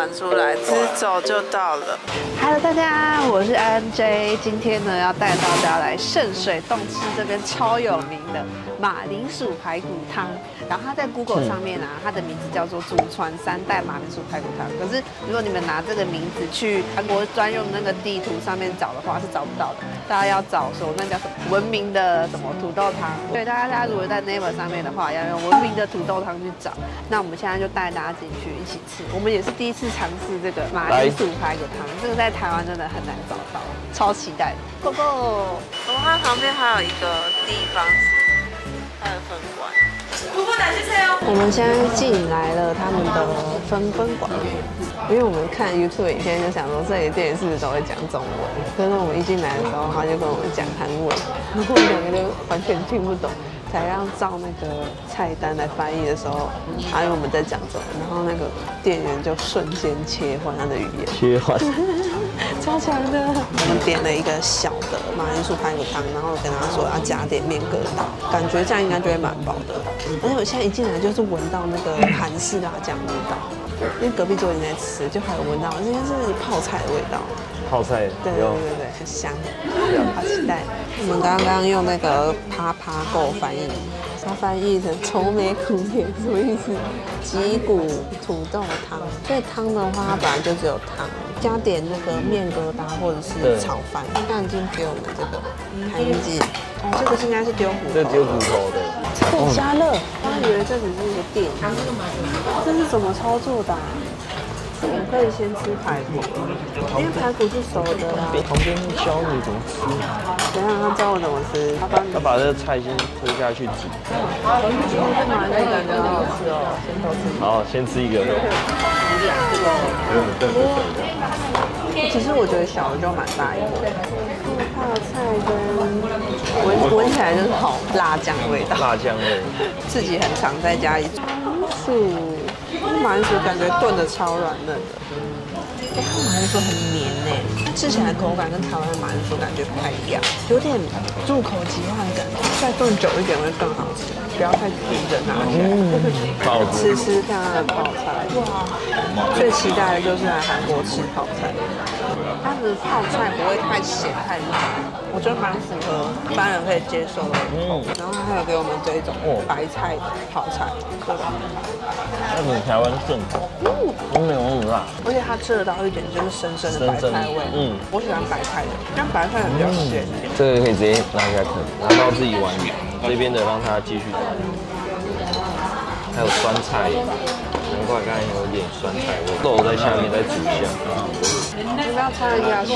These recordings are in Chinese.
转出来，直走就到了。Hello，大家，我是 MJ，今天呢要带大家来圣水洞吃这边超有名的马铃薯排骨汤。然后它在 Google 上面啊，它的名字叫做祖传三代马铃薯排骨汤。可是如果你们拿这个名字去韩国专用那个地图上面找的话，是找不到的。大家要找说那叫什么文明的什么土豆汤。对，大家大家如果在 Naver 上面的话，要用文明的土豆汤去找。那我们现在就带大家进去一起吃。我们也是第一次尝试这个马铃薯排骨汤，这个在台湾真的很难找到，超期待的。Go go！我们它旁边还有一个地方是它的分馆。我们现在进来了他们的分分馆，因为我们看 YouTube 影片就想说这里店是不是都会讲中文，可是我们一进来的时候他就跟我们讲韩文，然后我们两个就完全听不懂，才让照那个菜单来翻译的时候，还有我们在讲中文，然后那个店员就瞬间切换他的语言，切换。超强的。我们点了一个小的马铃薯排骨汤，然后跟他说要加点面疙瘩，感觉这样应该就会蛮饱的。而且我现在一进来就是闻到那个韩式辣酱味道，因为隔壁桌已经在吃，就还有闻到，应该是泡菜的味道。泡菜对对有对对，很香，好期待。我们刚刚用那个啪啪够翻译，它翻译成愁眉苦脸，什么意思？脊骨土豆汤。所以汤的话，它本来就只有汤，加点那个面疙瘩或者是炒饭。刚刚已经给我们这个韩记，哦，这个是应该是丢骨头这丢。骨头的，可以加热，我以为这只是一个店。这是怎么操作的啊、我们可以先吃排骨，因为排骨是熟的啦。旁边教你怎么吃。等一下他教我怎么吃，他帮你他把这个菜先推下去煮，今天这马铃薯感觉好好吃哦，先偷吃。好，先吃一个。其实我觉得小的就蛮大一个。泡菜跟闻闻起来就是好辣酱味道，辣酱味，自己很常在家里煮。马铃薯，马铃薯感觉炖的超软嫩的。哎，它马铃薯很绵呢，吃起来口感跟台湾的马铃薯感觉不太一样，有点入口即化的感觉。再炖久一点会更好吃，不要太急着拿起来。包吃子，吃看它的泡菜，哇！最期待的就是来韩国吃泡菜。它的泡菜不会太咸太辣，我觉得蛮符合一般人可以接受的嗯。然后它还有给我们这一种哦白菜泡菜，对吧？那你台湾正好，都没有那么辣。而且它吃得到一点就是深深的白菜味。嗯我喜欢白菜的，但白菜比较咸一点。这个可以直接拿下啃，拿到自己碗里。这边的让它继续煮。还有酸菜，难怪刚才有点酸菜味。肉在下面再煮一下，要不要擦一下手？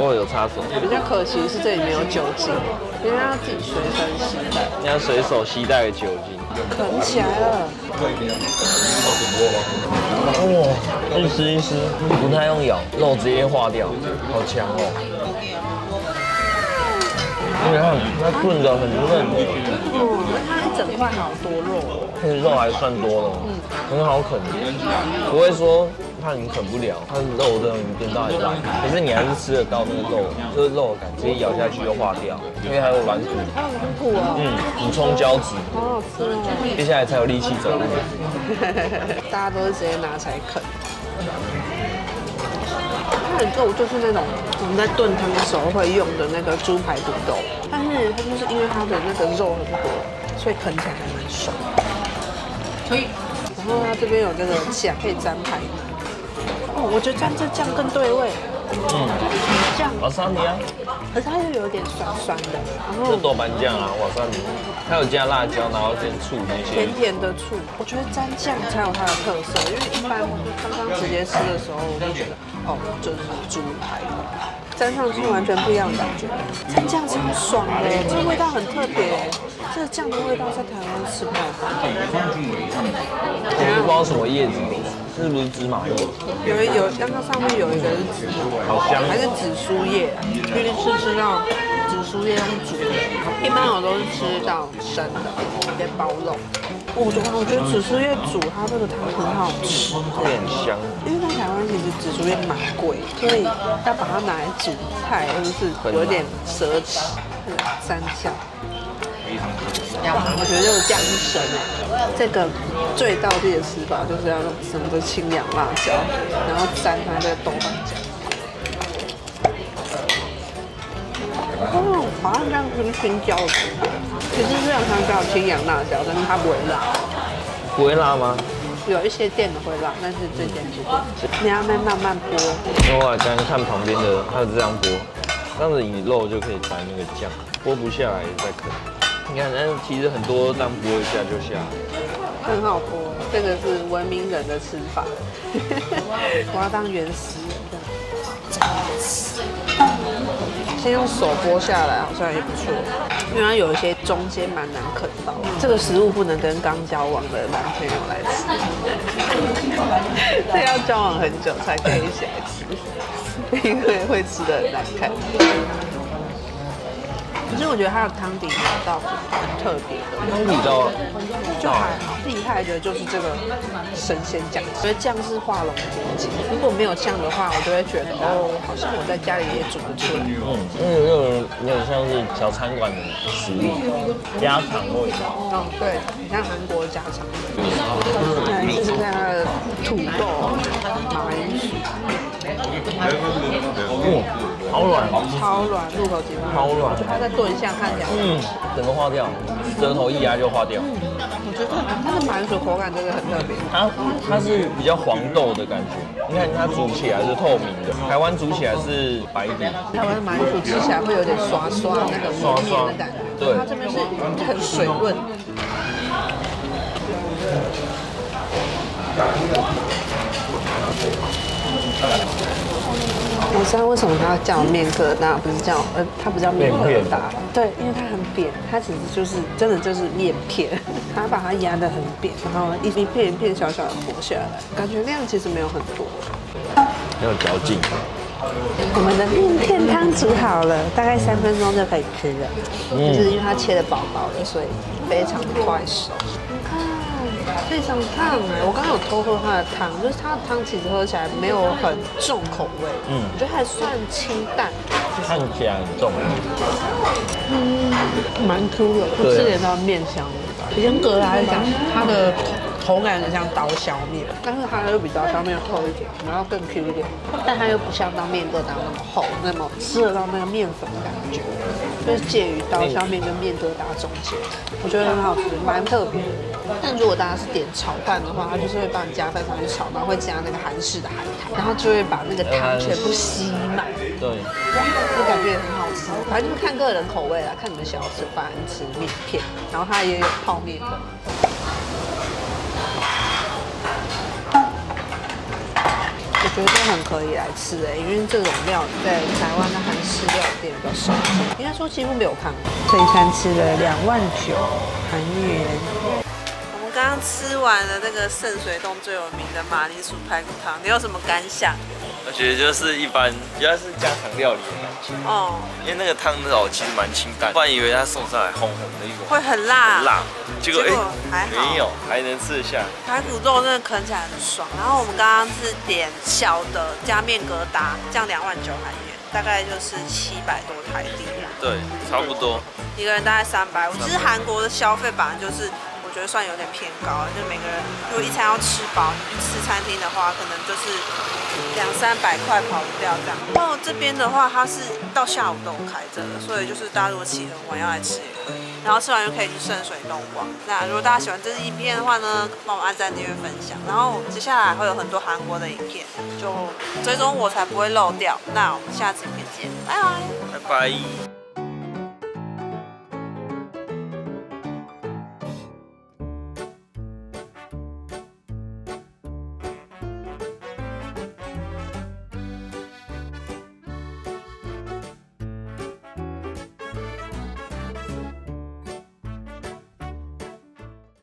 哦有擦手，比较可惜是这里没有酒精，因为要自己随身携带。你要随手携带的酒精。啃起来了。哇，一丝一丝，不太用咬，肉直接化掉，好强哦！你看它炖的很嫩，哦，它一整块好多肉哦。那个肉还算多了，很好啃，不会说怕你啃不了，它的肉真的炖到很烂，可是你还是吃得到那个肉，就是肉的感，直接咬下去就化掉，因为还有软骨，还有软骨哦，嗯，补充胶质，好好吃哦。接下来才有力气走路。大家都是直接拿起来啃。它很肉，就是那种我们在炖汤的时候会用的那个猪排骨肉，但是它就是因为它的那个肉很多，所以啃起来还蛮爽。可以。然后它这边有这个酱可以沾排骨。哦，我觉得蘸这酱更对味。嗯，酱，瓦萨米啊，可是它又有点酸酸的，然这后豆瓣酱啊，瓦萨米，它有加辣椒，然后点醋那些。甜。甜的醋，我觉得蘸酱才有它的特色，因为一般刚刚直接吃的时候，我就觉得哦，就是猪排骨，沾上去完全不一样的感觉，蘸酱超爽的，这个味道很特别，这个酱的味道在台湾吃？不到。我不知道什么叶子，是不是芝麻油？有一有，刚刚上面有一个是紫好香还是紫苏叶，因为是吃到紫苏叶用煮的，一般我都是吃到生的，直接包肉。我觉得我觉得紫苏叶煮它这个汤很好吃，会很香。因为在台湾其实紫苏叶蛮贵，所以要把它拿来煮菜，或者是有点奢侈。蘸酱，我觉得这个酱是神哎，这个最道地的吃法就是要用什么清凉辣椒，然后沾它的豆瓣酱。哦，好像这样是青椒的感觉。其实虽然它叫清凉辣椒，但是它不会辣。不会辣吗？有一些店的会辣，但是这间不会。你要慢慢慢剥，因为我刚刚看旁边的，它是这样剥，这样子你肉就可以沾那个酱，剥不下来再啃。你看，但是其实很多这样剥一下就下。很好剥。这个是文明人的吃法。我要当原始人。先用手剥下来好像也不错，因为它有一些中间蛮难啃到。这个食物不能跟刚交往的男朋友来吃，这要交往很久才可以一起来吃，因为会吃的很难看。可是我觉得它的汤底没有到很特别的，汤底到就还好。厉害的就是这个神仙酱，所以酱是画龙点睛。如果没有酱的话，我就会觉得哦，好像我在家里也煮不出来。嗯，因为有点有点像是小餐馆的食物，家常味道。哦，对，很像韩国家常。来试试看它的土豆马铃薯，嗯，好软，超软，入口即化。超软它再炖一下，看起来，嗯，整个化掉，舌头一压就化掉。我觉得它的马铃薯口感真的很特别。它它是比较黄豆的感觉，你看它煮起来是透明的，台湾煮起来是白底。台湾的马铃薯吃起来会有点刷刷那个刷绵绵的感觉，对它这边是很水润。我知道为什么它叫面疙瘩，不是叫呃，它不叫面疙面瘩。对，因为它很扁，它其实就是真的就是面片，它把它压得很扁，然后一一片一片小小的剥下来，感觉量其实没有很多。很有嚼劲。我们的面片汤煮好了，大概三分钟就可以吃了。嗯就是因为它切的薄薄的，所以非常的快熟。啊，非常烫哎！我刚刚有偷喝它的汤，就是它的汤其实喝起来没有很重口味，嗯我觉得还算清淡，看起来很重，嗯蛮 Q 的，不对吃点到面香味。比较格来讲，它的口感有点像刀削面，但是它又比刀削面厚一点，然后更 Q 一点，但它又不像当面疙瘩那么厚，那么吃得到那个面粉的感觉，就是介于刀削面跟面疙瘩中间，我觉得很好吃，蛮特别。但如果大家是点炒饭的话，它就是会帮你加饭上去炒，然后会加那个韩式的海苔，然后就会把那个汤全部吸满。对，就感觉也很好吃，反正就是看个人口味啦，看你们想要吃饭还是吃面片，然后它也有泡面的。觉得都很可以来吃哎、因为这种料在台湾的韩式料理店比较少见，应该说几乎没有看过。这一餐吃了两万九韩元，我们刚刚吃完了那个圣水洞最有名的马铃薯排骨汤，你有什么感想？我觉得就是一般，比较是家常料理的感觉，哦，因为那个汤头其实蛮清淡，不然以为它送上来红红的一碗，会很辣，很辣，结果还好没有，还能吃一下。排骨肉真的啃起来很爽。然后我们刚刚是点小的加面疙瘩，这样两万九韩元，大概就是七百多台币啦。对，差不多。一个人大概三百五。其实韩国的消费本来就是，我觉得算有点偏高，就每个人如果一餐要吃饱，你去吃餐厅的话，可能就是两三百块跑不掉这样。然后这边的话，它是到下午都有开着的，所以就是大家如果起很晚要来吃。然后吃完就可以去圣水洞逛。那如果大家喜欢这支影片的话呢，帮我按赞、订阅、分享。然后接下来会有很多韩国的影片，就追踪我才不会漏掉。那我们下次影片见，拜。拜拜。